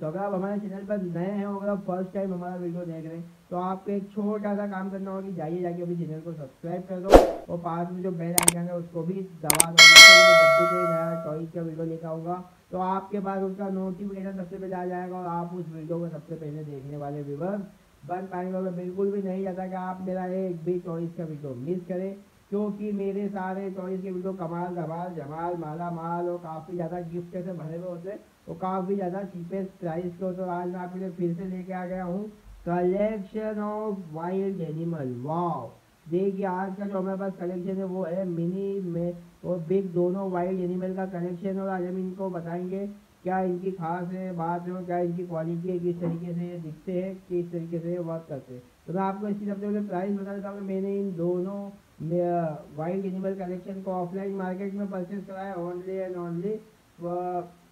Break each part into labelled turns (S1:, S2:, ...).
S1: तो अगर आप हमारे चैनल पर नए हैं, अगर आप फ़र्स्ट टाइम हमारा वीडियो देख रहे हैं तो आपको एक छोटा सा काम करना होगा कि जाइए जाके अभी चैनल को सब्सक्राइब कर दो और पास में जो बेल आइकन है, उसको भी दबा दो। कोई नया टॉइस का वीडियो लेकर आऊँगा तो आपके पास उसका नोटिफिकेशन सबसे पहले आ जाएगा और आप उस वीडियो को सबसे पहले देखने वाले व्यूवर बन पाएँगे। बिल्कुल भी नहीं चाहता कि आप मेरा एक भी चॉइस का वीडियो मिस करें। क्योंकि मेरे सारे चॉइस के वीडियो कमाल, धमाल, जमाल माला माल और काफ़ी ज़्यादा गिफ्ट से भरे हुए होते हैं और काफ़ी ज़्यादा चीपेस्ट प्राइस के तो आज मैं आपके लिए फिर से लेके आ गया हूँ। Collection of wild animal wow देखिए, आज का जो हमारे पास कलेक्शन है, वो है मिनी में और बिग दोनों वाइल्ड एनिमल का कलेक्शन और आज हम इनको बताएँगे क्या इनकी खास है, बात है और क्या इनकी क्वालिटी है, किस तरीके से ये दिखते हैं, किस तरीके से ये वर्क करते हैं। तो मैं आपको इसकी सबसे पहले प्राइस बता देता हूँ मैंने इन दोनों वाइल्ड एनिमल कलेक्शन को ऑफलाइन मार्केट में परचेज कराया only and only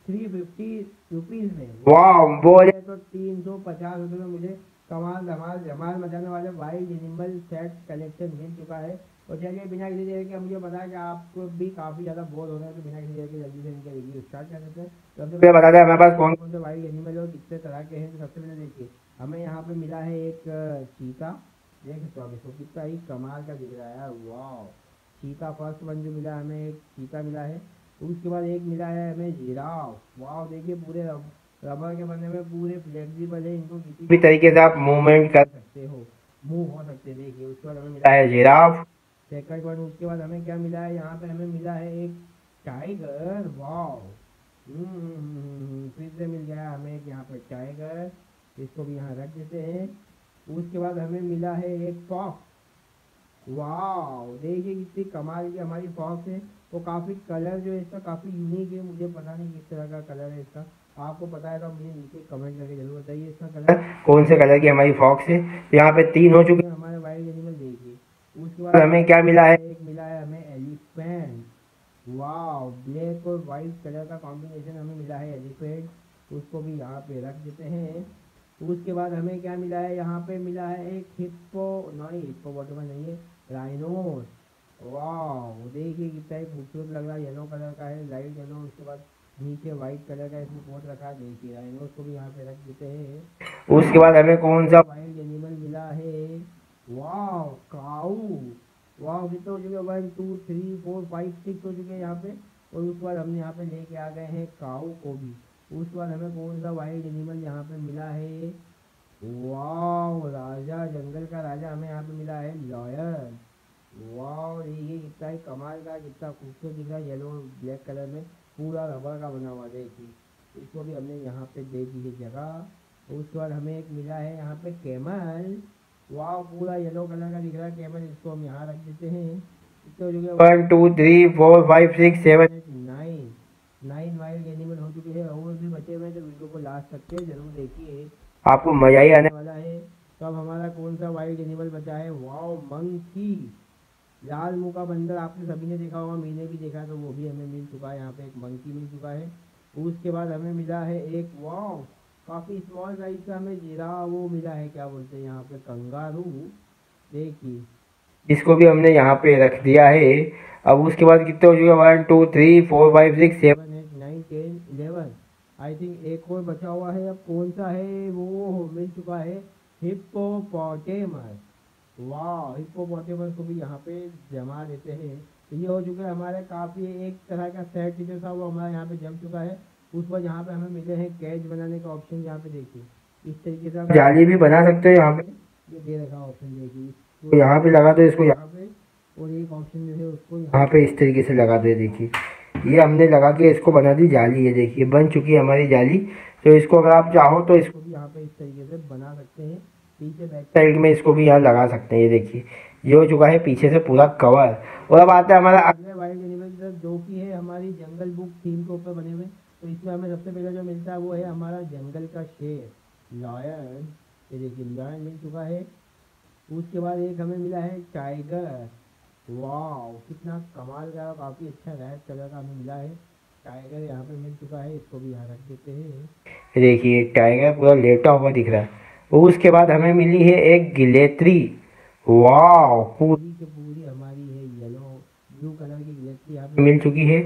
S1: three fifty rupees में।
S2: वाह बोले।
S1: तो तीन सौ पचास रुपये में मुझे कमाल धमाल धमाल मचाने वाले वाइल्ड एनिमल सेट कलेक्शन मिल चुका है। और चलिए बिना किसी देर के मुझे है कि आपको भी काफ़ी ज़्यादा बोर हो रहा है तो बिना किसी देर के जल्दी से इनका रिव्यू स्टार्ट कर देते हैं। तो सबसे
S2: बता दें हमारे पास कौन
S1: कौन से वाइल्ड एनिमल और कितने तरह के हैं तो सबसे पहले देखिए हमें यहाँ पे मिला है एक अ, चीता देख सकते हो कितना ही कमाल का दिख रहा है यार वाह चीता फ़र्स्ट वन जो मिला है हमें एक चीता मिला है उसके बाद एक मिला है हमें जिराफ वाह देखिए पूरे रबर के बने में पूरे फ्लेक्सिबल है इनको किसी
S2: भी तरीके से आप मूवमेंट कर
S1: सकते हो। मूव हो सकते हैं देखिए उसके बाद हमें मिला
S2: है जिराफ
S1: सेकंड वन उसके बाद हमें क्या मिला है यहाँ पे हमें मिला है एक टाइगर वाओ। हम्म, फिर से मिल गया हमें एक यहाँ पे टाइगर इसको भी यहाँ रख देते हैं। उसके बाद हमें मिला है एक फॉक्स वाओ देखिए कितनी कमाल की हमारी फॉक्स है। वो काफ़ी कलर जो है इसका काफ़ी यूनिक है। मुझे पता नहीं किस तरह का कलर है इसका। आपको पता है तो मुझे नीचे कमेंट करके ज़रूर बताइए इसका कलर।
S2: कौन से कलर की हमारी फॉक्स है? तो यहाँ पे तीन हो चुके हैं।
S1: हमारे वाइल्ड एनिमल देखिए। उसके बाद
S2: हमें क्या मिला है?
S1: एक मिला है हमें एलिफेंट वाओ ब्लैक और वाइट कलर का कॉम्बिनेशन हमें मिला है एलिफेंट उसको भी यहाँ पे रख देते हैं। उसके बाद हमें क्या मिला है? यहाँ पे मिला है एक हिप्पो नहीं हिप्पो बॉटम नहीं है राइनोस वाओ देखिए कितना ही खूबसूरत लग रहा है। येलो कलर का है लाइट येलो उसके बाद नीचे वाइट कलर का इसमें कोट रखा है। देखिए राइनोस को भी यहाँ पे रख देते हैं।
S2: उसके बाद हमें कौन सा
S1: वाइल्ड एनिमल मिला है। वाओ काऊ वाओ कितने हो चुके one two three four five six हो चुके हैं यहाँ पे। और उसके बाद हमने यहाँ पे लेके आ गए हैं काऊ को भी। उसके बार हमें कौन सा वाइल्ड एनिमल यहाँ पे मिला है? वाओ राजा, जंगल का राजा हमें यहाँ पे मिला है लॉयर वाओ देखिए कितना ही कमाल का, कितना खूबसूरत दिख रहा है येलो ब्लैक कलर में पूरा रबर का बना हुआ, देखिए। इसको भी हमने यहाँ पे दे दी है जगह। उसके बाद हमें एक मिला है यहाँ पे कैमल वाह पूरा येलो कलर का दिख रहा है कैमल इसको हम यहाँ रख देते हैं।
S2: One two three four five six seven
S1: nine wild animal हो चुके हैं और भी बचे हुए हैं तो वीडियो को लास्ट तक के ज़रूर देखिए।
S2: आपको मज़ा ही आने
S1: वाला है। तो अब हमारा कौन सा वाइल्ड एनिमल बचा है? वाओ मंकी लाल मुँह का बंदर आपने सभी ने देखा होगा मैंने भी देखा तो वो भी हमें मिल चुका है यहाँ पे एक मंकी मिल चुका है। उसके बाद हमें मिला है एक वाओ काफ़ी स्मॉल साइज़ का हमें जीरा वो मिला है क्या बोलते हैं यहाँ पे कंगारू देखिए।
S2: इसको भी हमने यहाँ पे रख दिया है। अब उसके बाद कितने हो चुके one two three four five six seven
S1: nine ten eleven. I think एक और बचा हुआ है। अब कौन सा है? वो मिल चुका है हिप्पोपोटेमस। वाह हिप्पोपोटेमस को भी यहाँ पे जमा देते हैं। तो ये हो चुका है हमारे काफ़ी एक तरह का सेट जो था वो हमारे यहाँ पे जम चुका है। उस पर यहाँ पे हमें मिले हैं कैच बनाने का ऑप्शन यहाँ पे देखिए। इस तरीके से
S2: जाली भी बना सकते हो यहाँ पे।
S1: ये दे रखा ऑप्शन देखिए।
S2: तो यहाँ पे लगा दो इसको। यहाँ
S1: पे और एक ऑप्शन जो है उसको यहाँ
S2: पे इस तरीके से लगा दो देखिए। ये हमने लगा के इसको बना दी जाली है देखिए, बन चुकी है हमारी जाली। तो इसको अगर आप चाहो तो इसको
S1: भी यहाँ पे इस तरीके से बना सकते हैं। पीछे बैक
S2: साइड में इसको भी यहाँ लगा सकते हैं, ये देखिए। ये हो चुका है पीछे से पूरा कवर। और अब आता है हमारा
S1: अगले वाइल्ड एनिमल जो कि है हमारी जंगल बुक थीम के ऊपर बने हुए। तो इसमें हमें सबसे पहले जो मिलता है वो है हमारा जंगल का शेर, लॉयन। ये देखिए, लॉयन मिल चुका है। उसके बाद एक हमें मिला है टाइगर। वाह कितना कमाल का काफ़ी अच्छा रेड कलर का हमें मिला है। टाइगर यहाँ पे मिल चुका है इसको भी यहाँ रख देते हैं।
S2: देखिए टाइगर पूरा लेटा हुआ दिख रहा है। उसके बाद हमें मिली है एक गिलेत्री वाह पूरी
S1: की पूरी हमारी है येलो ब्लू कलर की गिलेत्री यहाँ पे
S2: मिल चुकी है।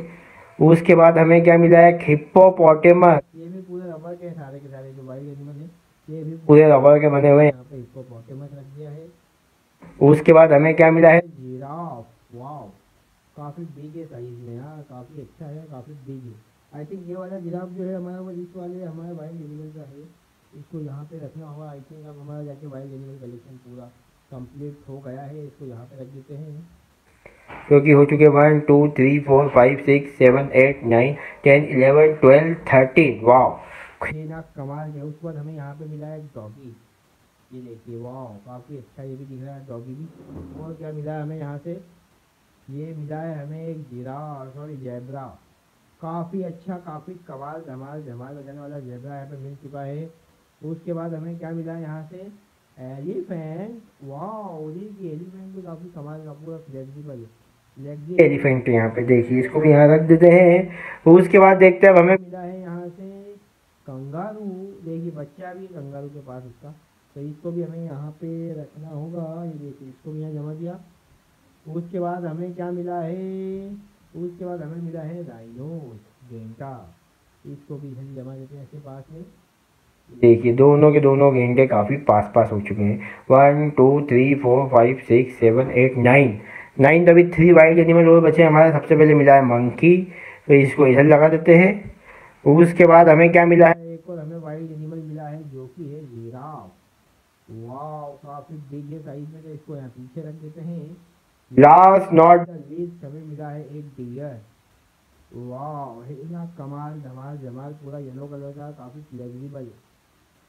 S2: उसके बाद हमें क्या मिला है हिप्पोपोटेमस
S1: ये भी पूरे रबर के सारे के सारे जो वाइल्ड एनिमल है ये भी
S2: पूरे रबर के बने हुए हैं।
S1: यहाँ पे पॉटे रख दिया है।
S2: उसके बाद हमें क्या मिला है?
S1: जिराफ वाओ काफ़ी बिग है साइज़ में यार काफ़ी अच्छा है काफ़ी बिग है। आई थिंक ये वाला जिराफ जो है हमारा वो इस वाले हमारे वाइल्ड एनिमल का है। इसको यहाँ पे रखना होगा आई थिंक अब हमारा जाके वाइल्ड एनिमल कलेक्शन पूरा कंप्लीट हो गया है इसको यहाँ पे रख देते हैं।
S2: क्योंकि हो चुके one two three four five six seven eight nine ten eleven twelve thirteen वाह
S1: कमाल है उसके बाद हमें यहाँ पे मिला है डॉगी ये देखिए वाह काफ़ी अच्छा ये भी दिख रहा है डॉगी भी। और क्या मिला है हमें यहाँ से? ये मिला है हमें एक जीरा सॉरी जैबरा। काफ़ी अच्छा काफ़ी कमाल धमाल धमाल बजाने वाला जैबरा यहाँ पे मिल चुका है। उसके बाद हमें क्या मिला है यहाँ से? एलिफेंट। वाह देखिए एलिफेंट भी काफ़ी कमाल का पूरा फ्लेक्सिबल फ्लेक्सिबल।
S2: एलिफेंट यहाँ पे देखिए इसको भी यहाँ रख देते हैं। उसके बाद देखते हैं अब हमें
S1: मिला है यहाँ से कंगारू। देखिए बच्चा भी कंगारू के पास उसका। तो इसको भी हमें यहाँ पे रखना होगा ये देखिए इसको भी यहाँ जमा दिया उसके बाद हमें क्या मिला है? उसके बाद हमें मिला है राइनोस गेंटा। इसको भी इधर जमा देते हैं ऐसे पास में।
S2: देखिए दोनों के दोनों गेंडे काफ़ी पास पास हो चुके हैं। One two three four five six seven eight nine nine तभी थ्री वाइल्ड एनिमल और बचे हमारा सबसे पहले मिला है मंकी तो इसको इधर लगा देते हैं। उसके बाद हमें क्या मिला है?
S1: एक और हमें वाइल्ड एनिमल मिला है जो कि है जिराफ वाह काफ़ी बिग है में तो इसको यहाँ पीछे रख देते हैं।
S2: लास्ट नॉट
S1: लिस्ट हमें मिला है एक डियर वाह है ना कमाल धमाल जमाल पूरा येलो कलर का काफ़ी फ्लेक्सिबल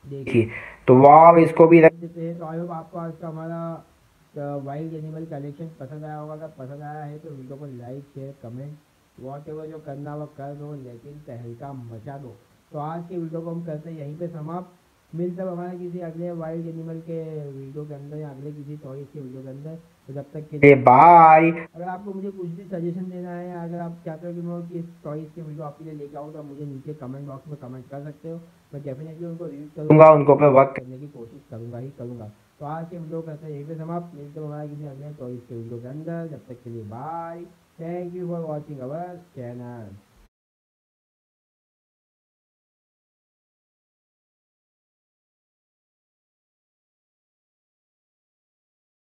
S1: देखिए
S2: देखिए तो वाह इसको भी रख
S1: देते हैं। तो आई होप आपको आज का हमारा वाइल्ड एनिमल कलेक्शन पसंद आया होगा। अगर पसंद आया है तो वीडियो को like share comment whatever जो करना वो कर दो लेकिन तहलका मचा दो। तो आज की वीडियो को हम करते हैं यहीं पे समाप्त। मिलते हैं हमारे किसी अगले वाइल्ड एनिमल के वीडियो के अंदर या अगले किसी टॉयज के वीडियो के अंदर। तो जब तक के लिए
S2: बाय
S1: अगर आपको मुझे कुछ भी सजेशन देना है अगर आप चाहते हो कि मैं किस टॉयज के वीडियो आपके लिए लेके आऊँ तो मुझे नीचे कमेंट बॉक्स में कमेंट कर सकते हो। मैं डेफिनेटली उनको रीड करूँगा।
S2: उनको पे वक्त
S1: करने की कोशिश करूँगा ही करूँगा। तो आज के वीडियो करते हैं यहीं पे समाप्त। मिलते हैं हमारे किसी अगले टॉयज के वीडियो के अंदर। जब तक के लिए bye thank you for watching our channel